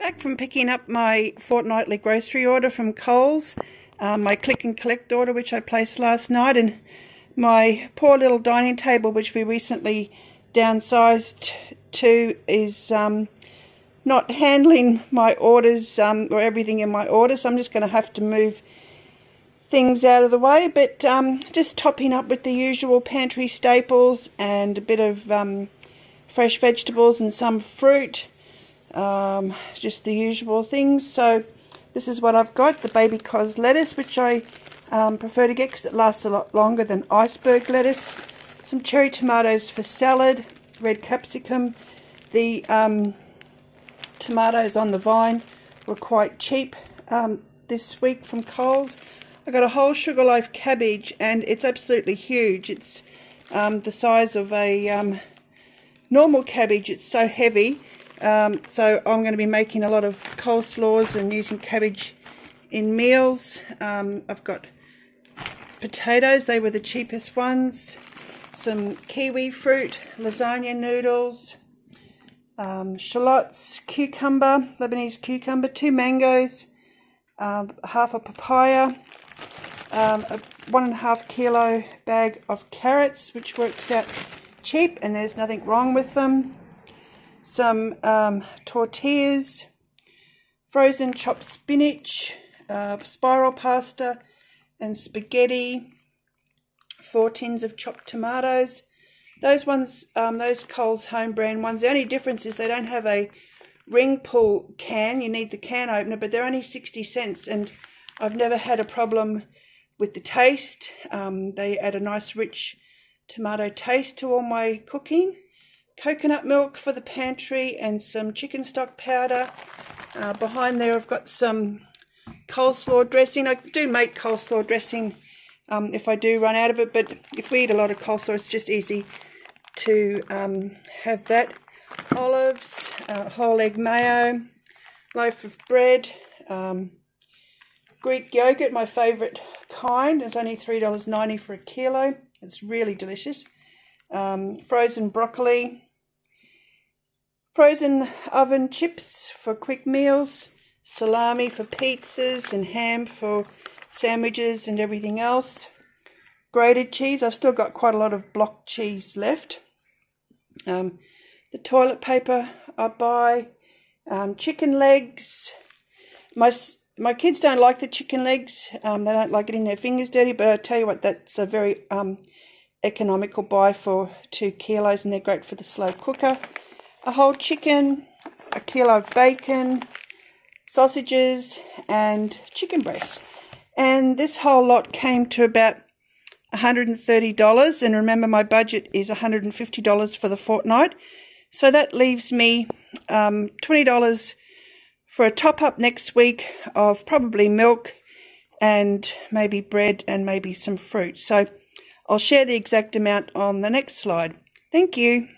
Back from picking up my fortnightly grocery order from Coles, um, my click and collect order which I placed last night, and my poor little dining table which we recently downsized to is um, not handling my orders um, or everything in my order, so I'm just going to have to move things out of the way, but um, just topping up with the usual pantry staples and a bit of um, fresh vegetables and some fruit um, just the usual things. So this is what I've got, the baby cos lettuce, which I um, prefer to get because it lasts a lot longer than iceberg lettuce. Some cherry tomatoes for salad, red capsicum. The um, tomatoes on the vine were quite cheap um, this week from Coles. I got a whole sugarloaf cabbage and it's absolutely huge. It's um, the size of a um, normal cabbage. It's so heavy um, so I'm going to be making a lot of coleslaws and using cabbage in meals. Um, I've got potatoes, they were the cheapest ones. Some kiwi fruit, lasagna noodles, um, shallots, cucumber, Lebanese cucumber, two mangoes, um, half a papaya, um, a one and a half kilo bag of carrots, which works out cheap and there's nothing wrong with them some um, tortillas, frozen chopped spinach, uh, spiral pasta, and spaghetti, four tins of chopped tomatoes. Those ones, um, those Coles home brand ones, the only difference is they don't have a ring pull can. You need the can opener, but they're only 60 cents, and I've never had a problem with the taste. Um, they add a nice rich tomato taste to all my cooking coconut milk for the pantry and some chicken stock powder. Uh, behind there I've got some coleslaw dressing. I do make coleslaw dressing um, if I do run out of it, but if we eat a lot of coleslaw, it's just easy to um, have that. Olives, uh, whole egg mayo, loaf of bread, um, Greek yogurt, my favourite kind. It's only $3.90 for a kilo. It's really delicious. Um, frozen broccoli, Frozen oven chips for quick meals, salami for pizzas and ham for sandwiches and everything else. Grated cheese, I've still got quite a lot of block cheese left. Um, the toilet paper I buy, um, chicken legs. My my kids don't like the chicken legs. Um, they don't like getting their fingers dirty, but I tell you what, that's a very um, economical buy for two kilos, and they're great for the slow cooker a whole chicken, a kilo of bacon, sausages, and chicken breast. And this whole lot came to about $130. And remember, my budget is $150 for the fortnight. So that leaves me um, $20 for a top up next week of probably milk and maybe bread and maybe some fruit. So I'll share the exact amount on the next slide. Thank you.